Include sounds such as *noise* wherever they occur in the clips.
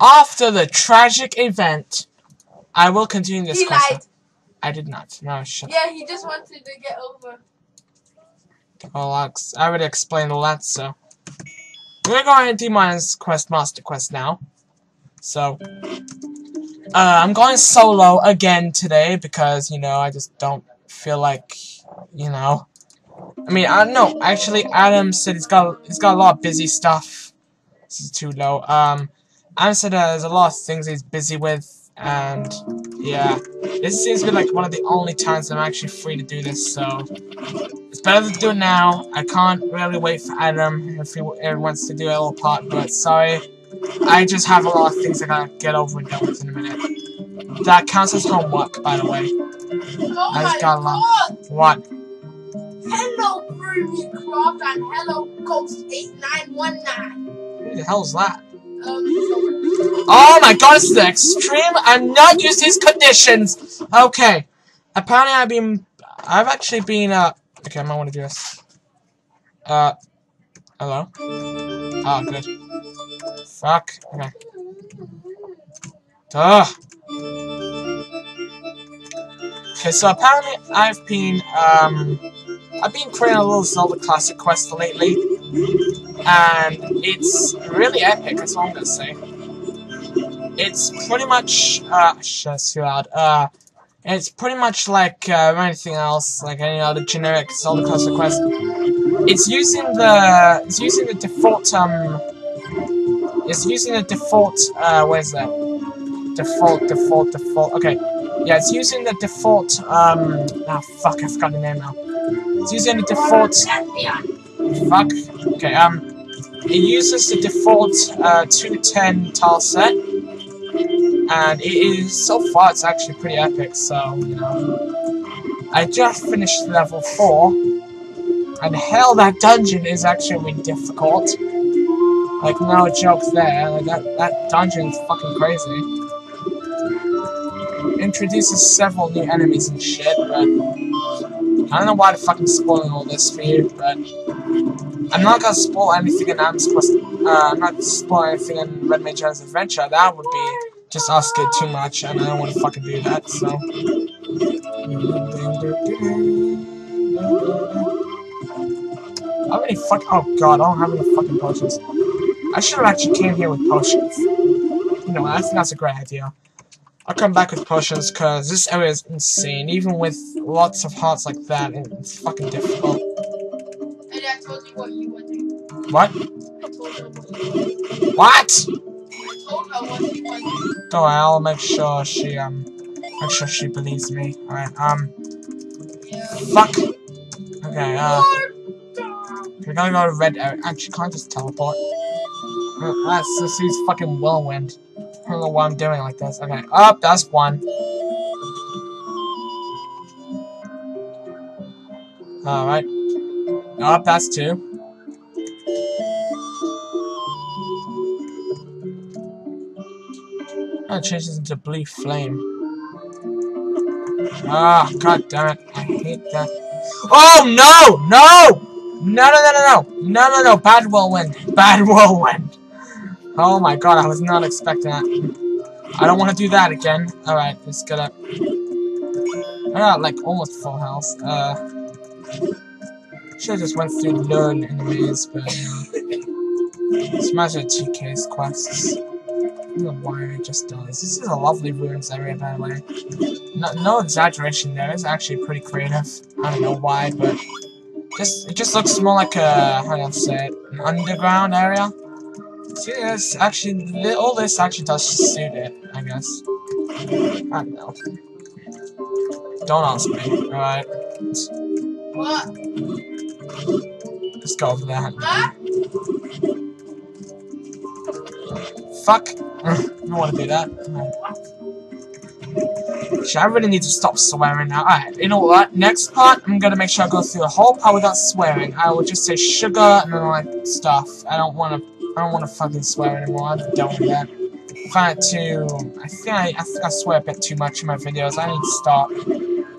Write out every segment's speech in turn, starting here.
after the tragic event, I will continue this He quest. lied. I did not. No, shut Yeah, he just wanted to get over. Well, I already explained all that, so. We're going to do my quest, Master Quest now. So. Uh, I'm going solo again today because, you know, I just don't feel like, you know. I mean, I don't know. Actually, Adam said he's got he's got a lot of busy stuff. This is too low. Um, Uh, there's a lot of things he's busy with, and yeah, this seems to be like one of the only times I'm actually free to do this. So it's better to do it now. I can't really wait for Adam if he, if he wants to do a little part, but sorry. I just have a lot of things I gotta get over and done with in a minute. That counts as homework, by the way. Oh I my just got a lot. What? Hello, Ruby Croft and hello, Ghost 8919. Who the hell's that? Oh my god, it's the extreme! I'm not used to these conditions! Okay. Apparently I've been... I've actually been, uh... Okay, I might want to do this. Uh... Hello? Oh, good. Fuck. Okay. Duh. Okay, so apparently I've been, um... I've been creating a little Zelda Classic quest lately. And it's really epic, As I'm gonna say. It's pretty much, uh, that's. Uh, it's pretty much like, uh, anything else, like any other generic Zelda Classic quest. It's using the, it's using the default, um, it's using the default, uh, what is that? Default, default, default, okay. Yeah, it's using the default, um, ah, fuck, I forgot the name now. It's using the default. Fuck, okay, um, it uses the default, uh, 2 to 10 tile set, and it is, so far, it's actually pretty epic, so, you know. I just finished level 4, and hell, that dungeon is actually really difficult. Like, no joke there, like, that, that dungeon is fucking crazy. Introduces several new enemies and shit, but I don't know why they're fucking spoiling all this for you, but I'm not gonna spoil anything in Adam's Quest. Uh, I'm not spoiling anything in Red Mage's Adventure. That would be just ask it too much, and I don't want to fucking do that. So. How many fuck? Oh god, I don't have any fucking potions. I should have actually came here with potions. You know, I think that's a great idea. I'll come back with potions because this area is insane. Even with lots of hearts like that, it's fucking difficult. What. What? What. Don't worry, I'll make sure she um make sure she believes me. Alright, um Yeah. fuck. Okay, uh we're gonna go to red area. Actually can't just teleport. That's just use fucking whirlwind. I don't know why I'm doing like this. Okay, up, that's one. Alright. Up, that's two. Oh, it changes into blue flame. Ah, god damn it. I hate that. Oh, no! No! No, no, no, no, no! No, no, no! Bad whirlwind! Bad *laughs* whirlwind! Oh my god, I was not expecting that. I don't want to do that again. Alright, let's get up. I got like almost full health. Uh, should've just went through learn enemies, but uh, smash it TK's quests. I don't know why it just does. This is a lovely ruins area, by the way. No, no exaggeration there. It's actually pretty creative. I don't know why, but just it just looks more like a how do I say it? An underground area. See, this actually all this actually does suit it. I guess. I don't know. Don't ask me. All right, What? Let's go over there. Fuck. *laughs* I don't want to do that. Actually, I really need to stop swearing now. Alright, you know what? Next part, I'm gonna make sure I go through the whole part without swearing. I will just say sugar and then like stuff. I don't wanna I don't wanna fucking swear anymore. I'm done with that. It too I think I, I think I swear a bit too much in my videos. I need to stop.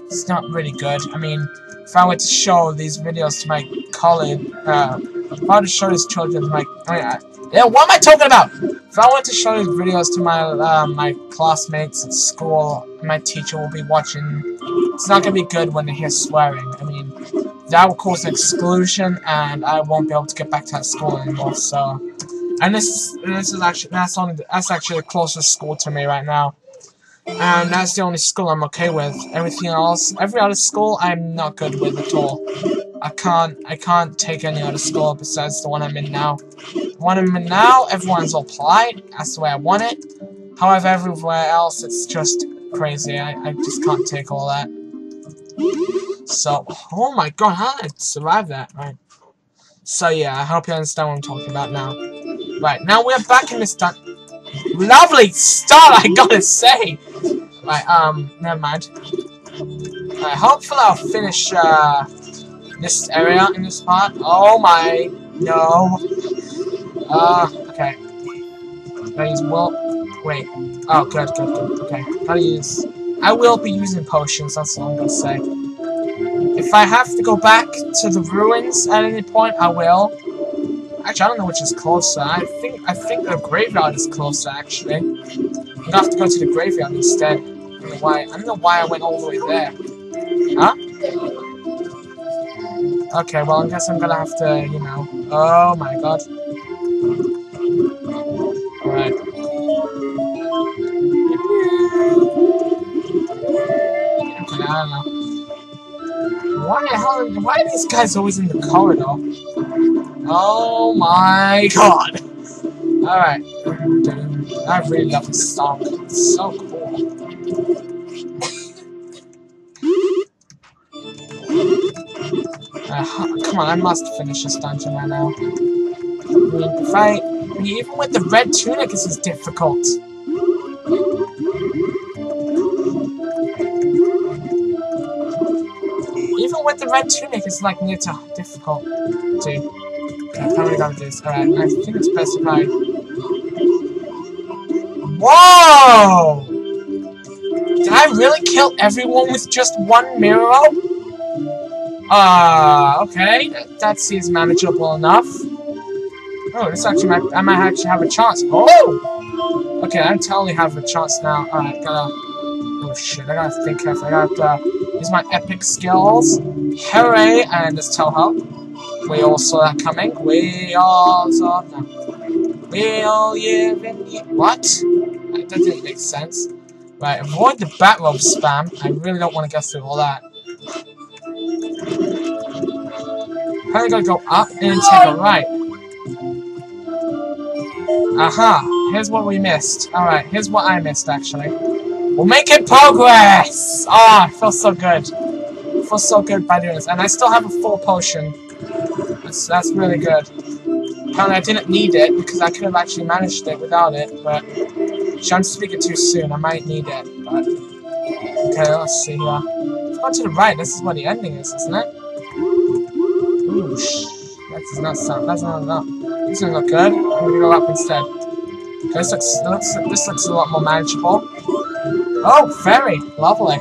It's not really good. I mean, if I were to show these videos to my colleague, uh, if I were to show these children to my I mean, I, Yeah, what am I talking about? If I want to show these videos to my uh, my classmates at school, my teacher will be watching. It's not gonna be good when they hear swearing. I mean, that will cause exclusion, and I won't be able to get back to that school anymore. So, and this this is actually that's only that's actually the closest school to me right now, and that's the only school I'm okay with. Everything else, every other school, I'm not good with at all. I can't I can't take any other school besides the one I'm in now. The one I'm in now, everyone's all polite. That's the way I want it. However, everywhere else, it's just crazy. I, I just can't take all that. So, oh my god, how did I survive that? Right. So yeah, I hope you understand what I'm talking about now. Right, now we're back in this dun- Lovely start, *laughs* I gotta say! Right, um, never mind. Right, hopefully I'll finish, uh, this area in this part. Oh my, no. Uh, okay. I use will. Wait. Oh, good, good, good. Okay. Use. I will be using potions, that's all I'm gonna say. If I have to go back to the ruins at any point, I will. Actually, I don't know which is closer. I think I think the graveyard is closer, actually. I'm gonna have to go to the graveyard instead. I don't know why. I don't know why I went all the way there. Huh? Okay, well, I guess I'm gonna have to, you know. Oh my god. Alright. Okay, I don't know. Why the hell? Why are these guys always in the corridor? Oh my god! Alright. I really love this song. It's so cool. Come on, I must finish this dungeon right now. If I... Mean, even with the red tunic, this is difficult. Even with the red tunic, it's like near to difficult to... Okay, I probably gotta do this. Alright, I think it's best if I... Whoa! Did I really kill everyone with just one mirror? Uh, okay. That, that seems manageable enough. Oh, this actually might, I might actually have a chance. Oh! Okay, I totally have a chance now. Alright, gotta... Oh shit, I gotta think carefully. I gotta uh, use my epic skills. Hooray! And just tell. We all saw that coming. We all saw... No. We all live in... What? That doesn't make sense. Right, avoid the Batrobe spam. I really don't want to go through all that. Probably gotta go up and take a right. Aha! Here's what we missed. Alright, here's what I missed, actually. We're making progress! Ah, oh, feels so good. It feels so good by doing this. And I still have a full potion. That's, that's really good. Apparently I didn't need it, because I could have actually managed it without it, but... I'm speaking too soon, I might need it, but... Okay, let's see here. Go to the right, this is where the ending is, isn't it? Shh. That does not sound, that's not enough. This doesn't look good. I'm gonna go up instead. This looks, looks, this looks a lot more manageable. Oh, fairy! Lovely.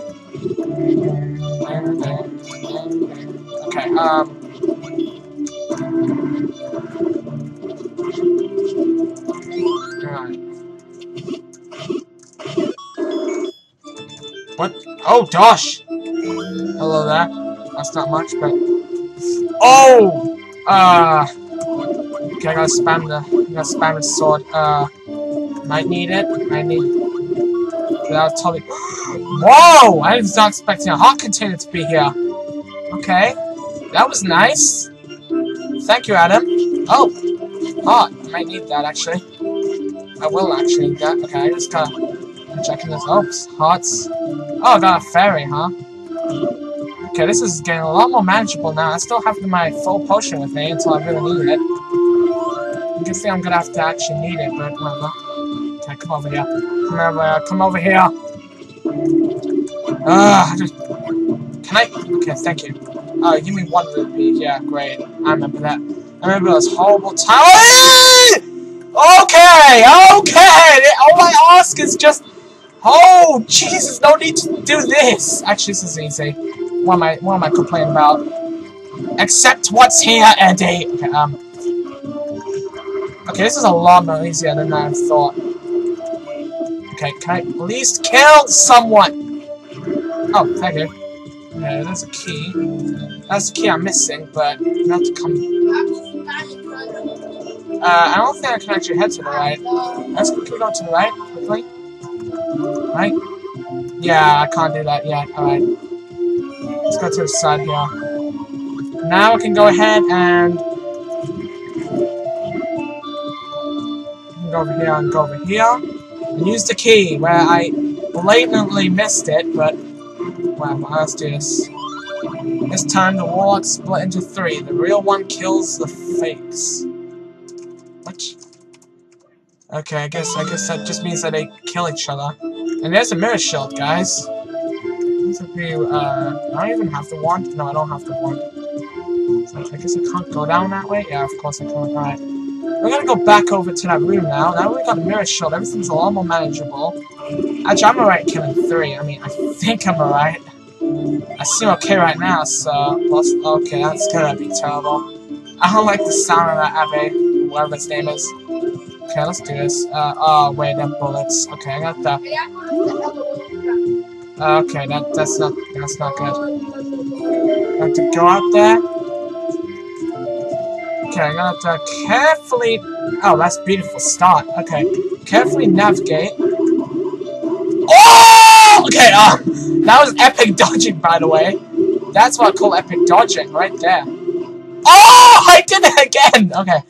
Okay, um... What? Oh, Dosh! Hello there. That's not much, but... Oh! Uh... Okay, I gotta spam the... I gotta spam the sword. Uh... Might need it. I need... Without totally... Whoa! I was not expecting a heart container to be here. Okay. That was nice. Thank you, Adam. Oh! Hot. I might need that, actually. I will actually need that. Okay, I just gotta... I'm checking this. Oh, hearts. Oh, I got a fairy, huh? Okay, this is getting a lot more manageable now. I still have my full potion with me until I really need it. You can see I'm gonna have to actually need it, but. Okay, come over here. Come over here. Come over here. Ah, just... Can I? Okay, thank you. Oh, give me one rupee. Yeah, great. I remember that. I remember those horrible times. Okay, okay. All I ask is just Oh, Jesus, no need to do this! Actually, this is easy. What am I, what am I complaining about? Accept what's here, Eddie! Okay, um... Okay, this is a lot more easier than I thought. Okay, can I at least kill someone? Oh, thank you. Okay, that's a key. That's the key I'm missing, but you have to come. Uh, I don't think I can actually head to the right. Let's quickly go to the right, quickly. Right? Yeah, I can't do that yet. Alright. Let's go to the side here. Now we can go ahead and go over here and go over here. And use the key where I blatantly missed it, but whatever, let's do this. This time the warlocks split into three. The real one kills the fakes. What? Okay, I guess I guess that just means that they kill each other. And there's a mirror shield, guys. A few, uh, I don't even have to wand. No, I don't have to wand. So I guess I can't go down that way? Yeah, of course I can't. Alright. We're gonna go back over to that room now. Now we got a mirror shield, everything's a lot more manageable. Actually, I'm alright killing three. I mean, I think I'm alright. I seem okay right now, so... Okay, that's gonna be terrible. I don't like the sound of that Abbe, whatever its name is. Okay, let's do this. Uh, oh, wait, they're bullets. Okay, I got that. Okay, that, that's not, that's not good. I have to go out there. Okay, I'm gonna have to carefully... Oh, that's beautiful start. Okay, carefully navigate. Oh! Okay, uh, that was epic *laughs* dodging, by the way. That's what I call epic dodging, right there. Oh! I did it again! Okay.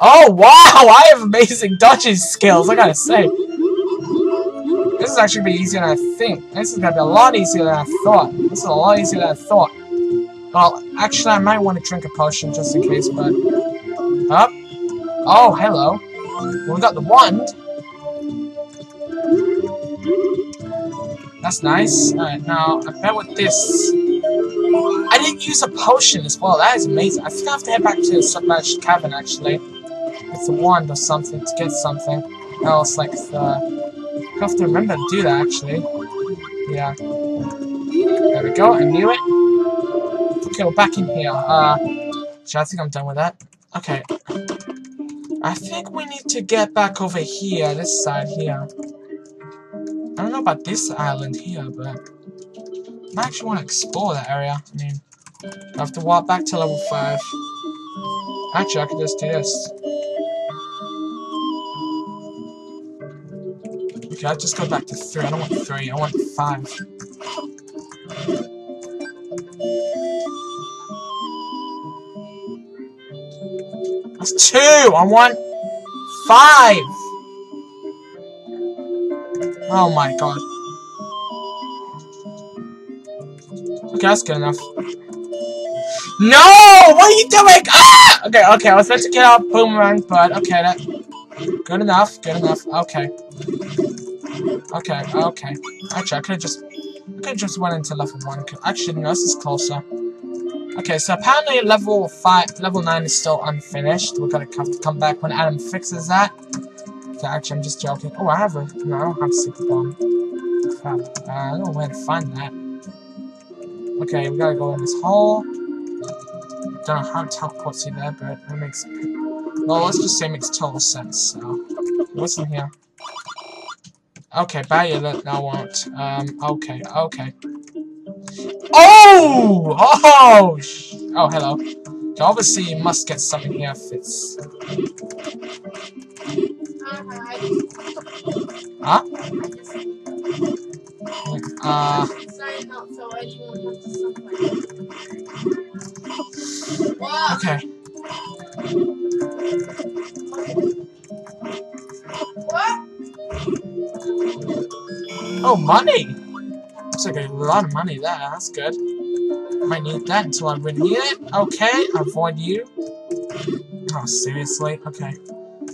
Oh, wow! I have amazing dodging skills, I gotta say. This is actually be easier than I think. This is gonna be a lot easier than I thought. This is a lot easier than I thought. Well, actually, I might want to drink a potion just in case, but... Up. Oh, hello. Well, we got the wand. That's nice. Alright, now, I bet with this... I didn't use a potion as well. That is amazing. I think I have to head back to the submerged cavern, actually. With the wand or something to get something else, like the... Have to remember to do that, actually. Yeah. There we go, I knew it. Okay, we're back in here. Uh, I think I'm done with that. Okay. I think we need to get back over here, this side here. I don't know about this island here, but I actually want to explore that area. I mean, I have to walk back to level 5. Actually, I could just do this. Okay, I'll just go back to 3. I don't want 3, I want 5. That's 2! I want 5! Oh my god. Okay, that's good enough. No! What are you doing? Ah! Okay, okay, I was meant to get out boomerang, but okay, that good enough, good enough. Okay. Okay, okay. Actually, I could have just I could have just went into level one. Actually, no, this is closer. Okay, so apparently level five, level nine is still unfinished. We're gonna have to come back when Adam fixes that. Okay, actually, I'm just joking. Oh, I have a... No, I don't have secret bomb. Crap. Uh, I don't know where to find that. Okay, we gotta go in this hole. Don't know how to teleport you there, but it makes... Well, let's just say it makes total sense, so... What's in here? Okay, Bayula, no, I won't. Um, okay, okay. Oh! Oh! Oh, hello. Okay, obviously, you must get something here if it's... Huh? Uh. Okay. Oh, money! Looks like a lot of money there. That's good. Might need that until I really need it. Okay, avoid you. Oh, seriously? Okay.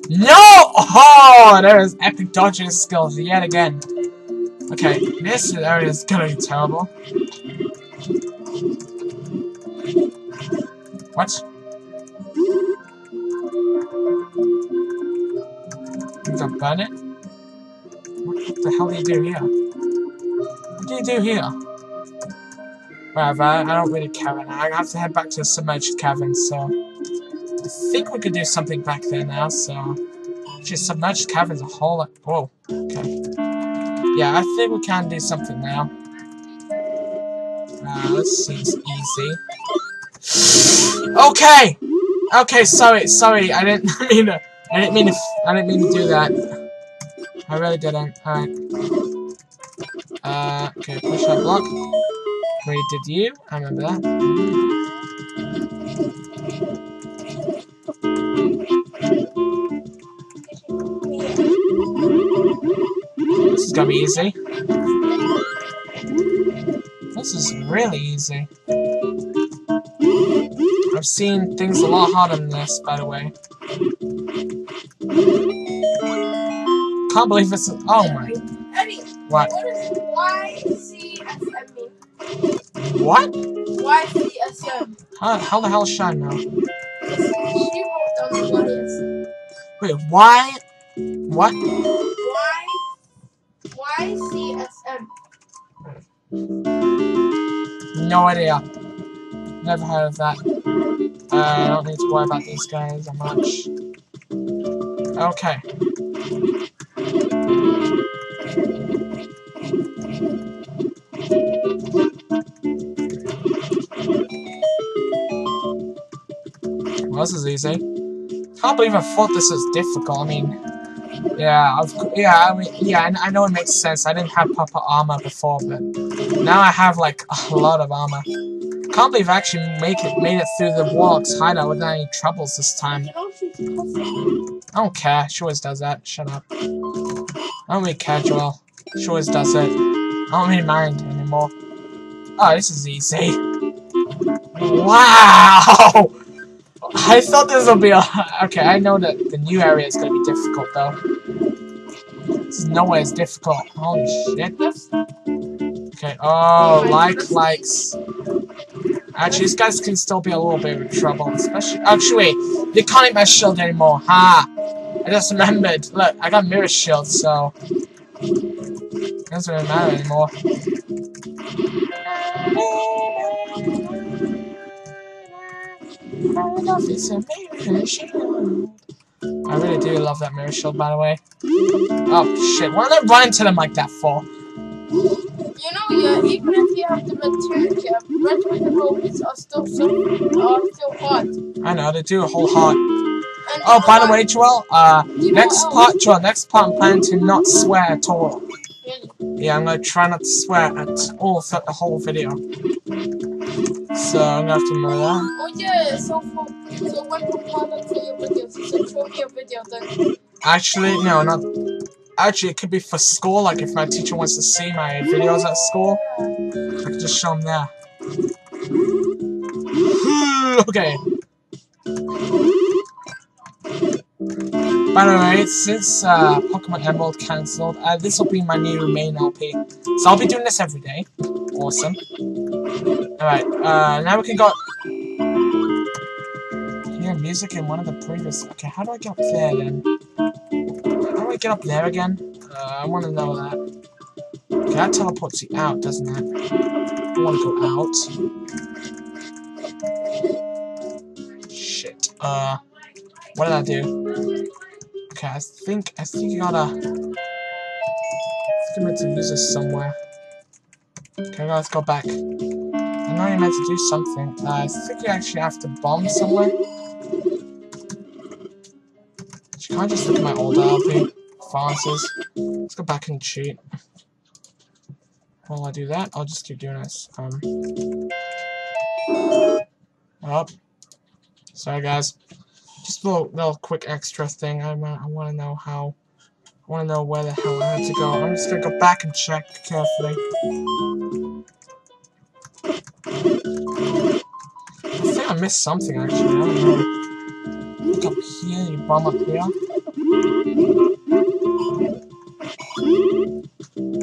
No! Oh, there's epic dodging skills yet again. Okay, this area is gonna be terrible. What? You got burn it? What the hell do you do here? What do you do here? Whatever, I don't really care. I have to head back to the submerged cavern, so... I think we could do something back there now, so... Just submerged caverns a whole lot... Whoa, okay. Yeah, I think we can do something now. Uh, this seems easy. Okay! Okay, sorry, sorry, I didn't *laughs* mean to... I didn't mean to... I didn't mean to do that. I really didn't. Alright. Uh, okay, push that block. We did you. I remember that. This is gonna be easy. This is really easy. I've seen things a lot harder than this, by the way. I can't believe it's. Oh my. Eddie, What? what does YCSM mean? What? YCSM. How, how the hell should I know? She wrote down what it is. Wait, why? What? Y YCSM. No idea. Never heard of that. Uh, I don't need to worry about these guys that much. Okay. This is easy. Can't believe I thought this was difficult. I mean, yeah, cou- yeah, I mean, yeah, I, I know it makes sense. I didn't have proper armor before, but now I have like *laughs* a lot of armor. Can't believe I actually make it made it through the warlock's hideout without any troubles this time. I don't care. She always does that. Shut up. I don't really care, Joel. She always does it. I don't really mind anymore. Oh, this is easy. Wow! *laughs* I thought this would be a... Okay, I know that the new area is going to be difficult, though. This is nowhere as difficult. Holy shit. Okay, oh, like, likes. Actually, these guys can still be a little bit of trouble, especially... Actually, they can't eat my shield anymore. Ha! I just remembered. Look, I got mirror shield, so... It doesn't really matter anymore. I really do love that mirror shield, by the way. Oh, shit. Why did I run into them like that for? You know, yeah, even if you have the red yeah, red Wizrobes are still so are still hot. I know, they do a whole heart. And Oh, by the way, Joel, uh, know next what part, Joel, next part I'm planning to not swear at all. Really? Yeah, I'm gonna try not to swear at all for the whole video. So, I'm gonna have to remember that. Oh yeah, so for so when Papa to your videos, he said show me a video then. Actually, no, not... Actually, it could be for school, like if my teacher wants to see my videos at school, I could just show them there. *sighs* okay. By the way, since uh, Pokemon Emerald cancelled, uh, this will be my new main LP. So I'll be doing this every day. Awesome. Alright, uh, now we can go... Hear music in one of the previous... Okay, how do I get up there then? How do I get up there again? Uh, I want to know that. Okay, that teleports you out, doesn't it? I want to go out. Shit. Uh, what did I do? Okay, I think I think you gotta. I think I meant to use this somewhere. Okay, let's go back. I know you're meant to do something. Uh, I think you actually have to bomb somewhere. You can't just look at my old LP. Francis. Let's go back and cheat. While I do that, I'll just keep doing this. Um. Up. Sorry, guys. Just a little, little quick extra thing. I, wa- I want to know how. I want to know where the hell I had to go. I'm just gonna go back and check carefully. I think I missed something actually. I don't know. Look up here. You bomb up here.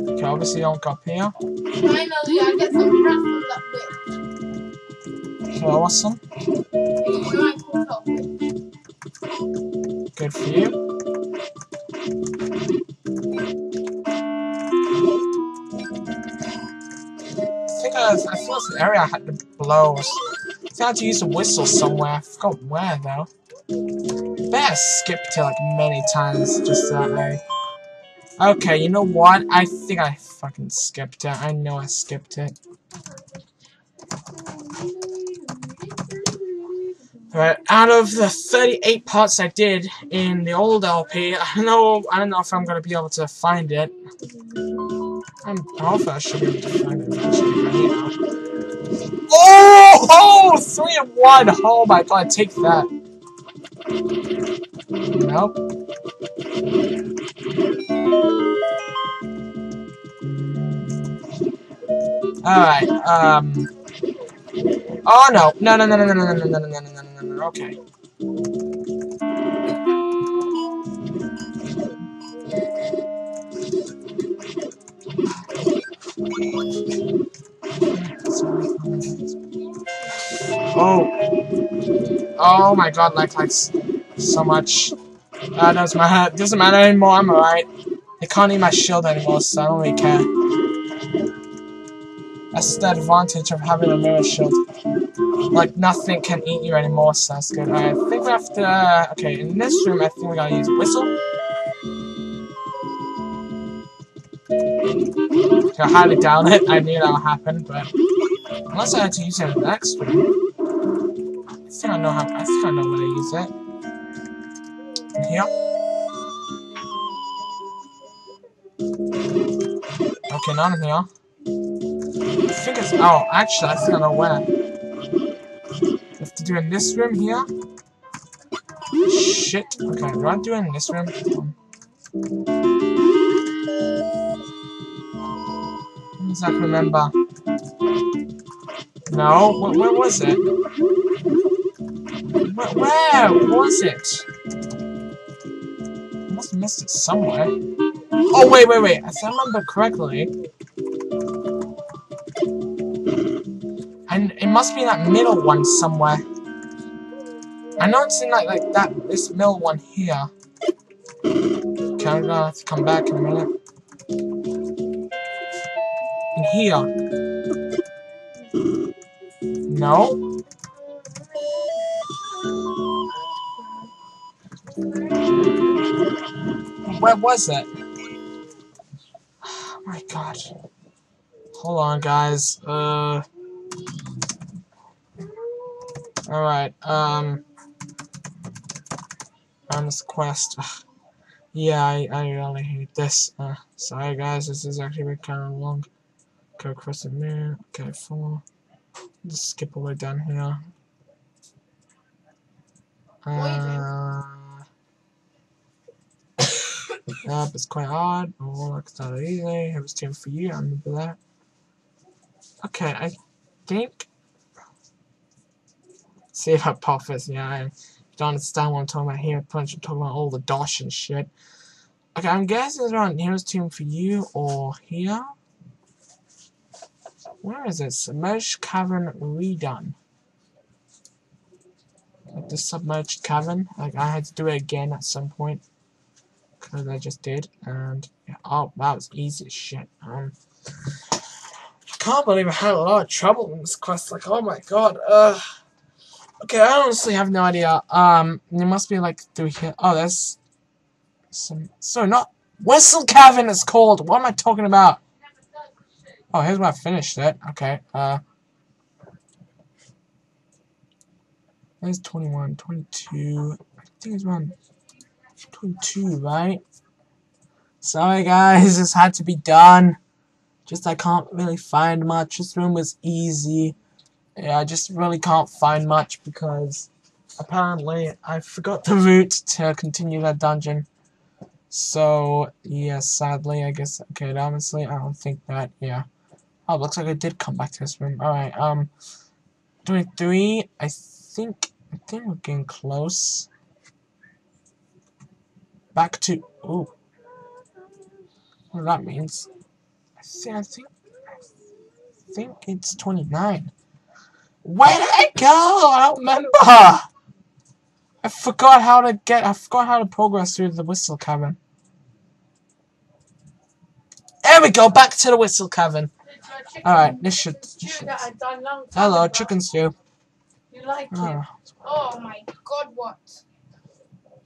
Okay, obviously you don't go up here. Finally, I get some from that witch. Okay, awesome. You know I called up. Good for you. I feel the area I had to blow. I had to use a whistle somewhere. I forgot where though. Bet I skipped it like many times just that way. Okay, you know what? I think I fucking skipped it. I know I skipped it. Right, out of the 38 parts I did in the old LP, I don't know, I don't know if I'm gonna be able to find it. I'm hopefully I should be able to find it eventually. Oh, oh, three and one. Oh my god, take that. Nope. Alright, um... Oh no, no, no, no, no, no, no, no, no, no, no, no, no, no, okay. Oh. Oh my god, like, like, so much. Uh, doesn't matter, doesn't matter anymore, I'm alright. They can't eat my shield anymore, so I don't really care. That's the advantage of having a mirror shield. Like, nothing can eat you anymore, so that's good. I think we have to... Uh, okay, in this room, I think we gotta use Whistle. I highly doubt it. *laughs* I knew that would happen, but... Unless I had to use it in the next room. Know how... Think I know where to use it. Here. Okay, not in here. I think it's... Oh, actually, I think I know where. Have to do in this room here. Shit. Okay, do I do in this room? I remember. No, where, where was it? Where, was it? I must have missed it somewhere. Oh, wait, wait, wait. If I remember correctly, and it must be that middle one somewhere. I know it's in like like that this middle one here. Okay, I'm gonna have to come back in a minute. In here. No. Where was it? Oh my god. Hold on, guys. Uh. Alright, um... On this quest. yeah, I, I really hate this. Uh, sorry guys, this is actually been kind of long. Go across the mirror. Okay, four. Just skip all the way down here. Uh... yep, it's quite hard. Oh, it's not easy. It was team for you, I remember that. Okay, I think See if I pop this, yeah, I don't understand what I'm talking about here. Punch, I'm talking about all the dosh and shit. Okay, I'm guessing it's around here's tomb for you or here. Where is it? Submerged cavern redone. Like the submerged cavern. Like I had to do it again at some point. Cause I just did. And oh that was easy as shit. Um I can't believe I had a lot of trouble in this quest. Like, oh my god. Uh Okay, I honestly have no idea. Um, it must be like through here. Oh, that's some. So not Whistle Cavern is called. What am I talking about? Oh, here's where I finished it. Okay. Uh. There's 21, 22. I think it's around 22, right? Sorry, guys. *laughs* This had to be done. Just I can't really find much. This room was easy. Yeah, I just really can't find much because apparently I forgot the route to continue that dungeon. So, yeah, sadly, I guess, okay, honestly, I don't think that, yeah. Oh, looks like I did come back to this room. Alright, um, 23, I think, I think we're getting close. Back to, ooh. What that means. I think, I think, I think it's 29. Where did I go? I don't remember. I forgot how to get. I forgot how to progress through the whistle cavern. There we go. Back to the whistle cavern. All right. This should. This should. Hello, chicken stew. You like oh. it? Oh my god! What?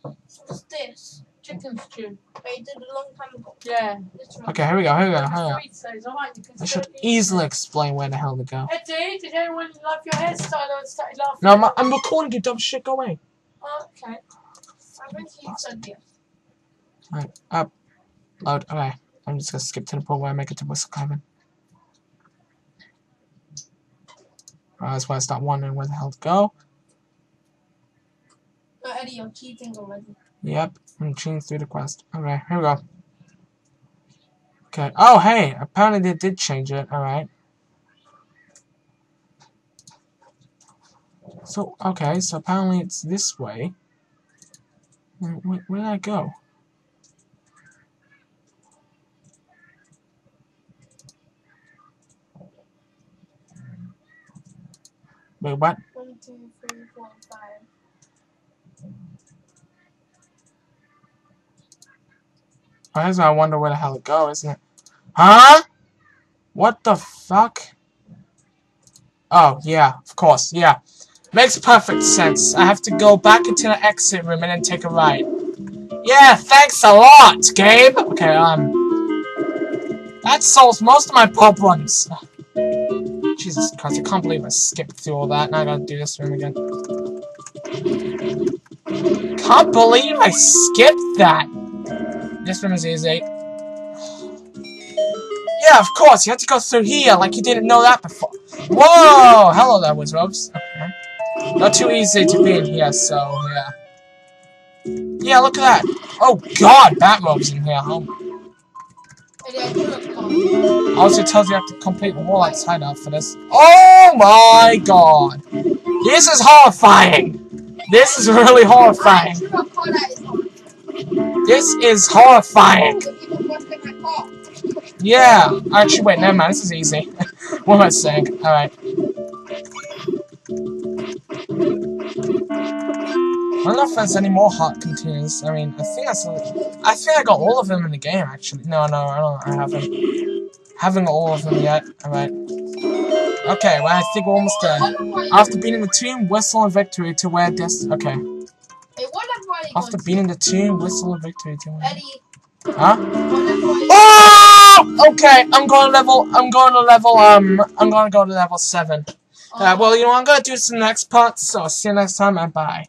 What's this? Chicken stew. They did a long time ago. Yeah. Okay, here we go, here we go, here we go. Sweet says, alright, you can I should easily explain where the hell to go. Eddie, did anyone love your hairstyle or started laughing? No, I'm, I'm recording you, dumb shit, go away. Oh, okay. I think he said yes. Alright, up. Load, okay. I'm just gonna skip to the point where I make it to Whistle Cavern. Uh, that's why I start wondering where the hell to go. No, Eddie, you're cheating already. Yep, I'm through the quest. Okay, here we go. Okay. Oh, hey, apparently they did change it. Alright. So, okay, so apparently it's this way. Where, where, where did I go? Wait, what? One, two, three, four, five. Here's I wonder where the hell it go, isn't it? Huh? What the fuck? Oh, yeah, of course, yeah. Makes perfect sense. I have to go back into the exit room and then take a ride. Yeah, thanks a lot, Gabe. Okay, um... That solves most of my problems. Jesus Christ, I can't believe I skipped through all that. Now I gotta do this room again. Can't believe I skipped that. This room is easy. Yeah, of course, you had to go through here, like you didn't know that before. Whoa! Hello there, Wizrobes. Okay. Not too easy to be in here, so, yeah. Yeah, look at that. Oh god, Batrobes in here. Oh. Have gone. Also tells you have to complete the wall outside out for this. Oh my god! This is horrifying! This is really horrifying. This is horrifying. Yeah. Actually, wait, never mind. This is easy. *laughs* what am I saying? Alright. I don't know if there's any more heart containers. I mean, I think that's. I think I got all of them in the game, actually. No, no, I don't. I haven't. Haven't all of them yet. Alright. Okay, well, I think we're almost done. After beating the tomb, whistle and victory to where des- Okay. Hey, wonder why you After got- beating the tomb, whistle and victory to. Eddie, Huh? Oh! Okay, I'm going to level. I'm going to level. Um, I'm going to go to level seven. Uh, well, you know, I'm gonna do this in the next part. So, see you next time, and bye.